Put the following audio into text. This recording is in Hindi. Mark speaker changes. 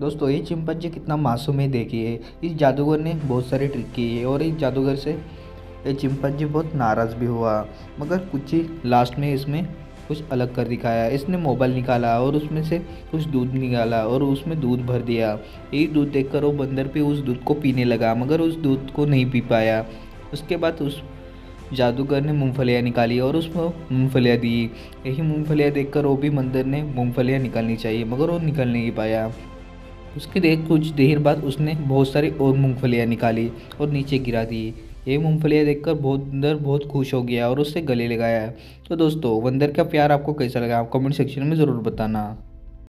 Speaker 1: दोस्तों, ये चिंपैंजी कितना मासूम है देखिए इस जादूगर ने बहुत सारे ट्रिक किए और इस जादूगर से ये चिंपैंजी बहुत नाराज़ भी हुआ, मगर कुछ ही लास्ट में इसमें कुछ अलग कर दिखाया। इसने मोबाइल निकाला और उसमें से कुछ दूध निकाला और उसमें दूध भर दिया। यही दूध देखकर वो बंदर पे उस दूध को पीने लगा, मगर उस दूध को नहीं पी पाया। उसके बाद उस जादूगर ने मूंगफलियाँ निकाली और उसको मूंगफलियाँ दी। यही मूंगफलियाँ देखकर वो भी मंदिर ने मूंगफलियाँ निकालनी चाहिए, मगर वो निकल नहीं पाया। उसके देख कुछ देर बाद उसने बहुत सारी और मूँगफलियाँ निकाली और नीचे गिरा दी। ये मूँगफलियाँ देखकर बहुत, अंदर बहुत खुश हो गया और उससे गले लगाया। तो दोस्तों बंदर का प्यार आपको कैसा लगा? आप कमेंट सेक्शन में ज़रूर बताना।